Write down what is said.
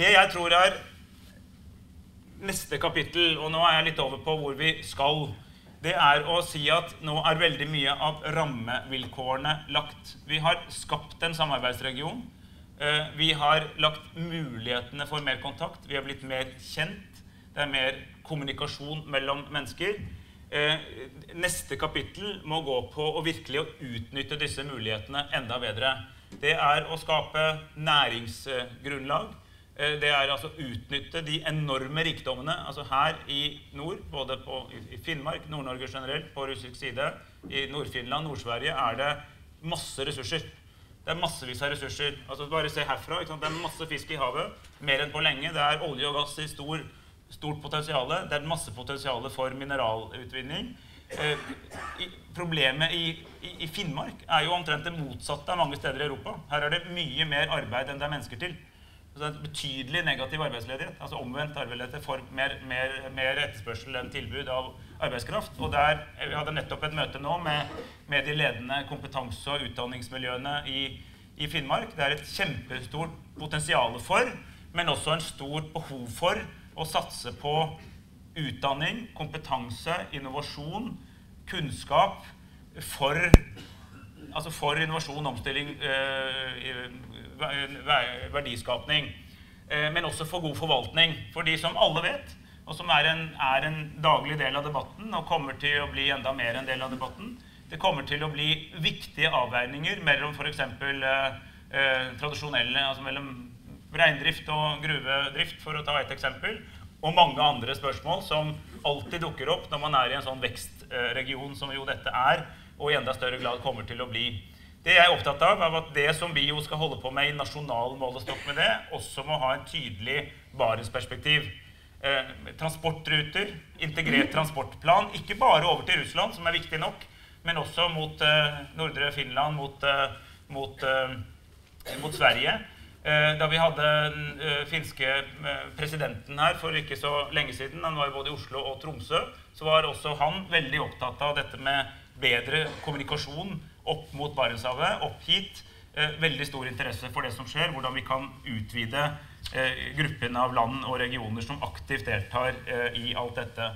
Det jeg tror er neste kapittel, og nå er jeg litt over på hvor vi skal, det er å si at nå er veldig mye av rammevilkårene lagt. Vi har skapt en samarbeidsregion. Eh, vi har lagt mulighetene for mer kontakt. Vi har blitt mer kjent. Det er mer kommunikasjon mellom mennesker. Eh, neste kapittel må gå på å virkelig utnytte disse mulighetene enda bedre. Det er å skape næringsgrunnlag. Eh, det er altså utnytte de enorme rikdommene altså her i nord, både på, i Finnmark, Nord-Norge generelt, på russisk side, i Nord-Finland, Nord-Sverige, er det masse ressurser. Det er massevis av ressurser. Altså Bare se herfra. Det er masse fisk i havet. Mer enn på lenge. Det er olje og gass i stor, stort potensial. Det er masse potensial for mineralutvinning. Eh, i, problemet i, i, i, Finnmark er jo omtrent det motsatte av mange steder i Europa. Her er det mye mer arbeid enn det er mennesker til. Så det er betydelig negativ arbeidsledighet. altså Omvendt arbeidsledighet for mer, mer, mer, etterspørsel enn tilbud av arbeidskraft. Og der, Vi hadde nettopp et møte nå med, med de ledende kompetanse- og utdanningsmiljøene i, i, Finnmark. Det er et kjempestort potensial for, men også en stort behov for, å satse på utdanning, kompetanse, innovasjon, kunnskap for, altså for innovasjon, omstilling, øh, verdiskapning. Eh, men også for god forvaltning. For de som alle vet, og som er en, er en, daglig del av debatten, og kommer til å bli enda mer en del av debatten, det kommer til å bli viktige avveininger mellom f.eks. Eh, eh, tradisjonelle altså mellom reindrift og gruvedrift, for å ta et eksempel, og mange andre spørsmål som alltid dukker opp når man er i en sånn vekstregion som jo dette er, og i enda større grad kommer til å bli. Det jeg er opptatt av, er at det som vi jo skal holde på med i nasjonal målestokk med det, også må ha en tydelig Barentsperspektiv. Eh, transportruter, integrert transportplan, ikke bare over til Russland, som er viktig nok, men også mot eh, nordre Finland, mot, eh, mot, eh, mot Sverige. Eh, da vi hadde den eh, finske presidenten her for ikke så lenge siden, han var jo både i Oslo og Tromsø, så var også han veldig opptatt av dette med bedre kommunikasjon opp mot Barentshavet, opp hit. Eh, veldig stor interesse for det som skjer, hvordan vi kan utvide eh, gruppen av land og regioner som aktivt deltar eh, i alt dette.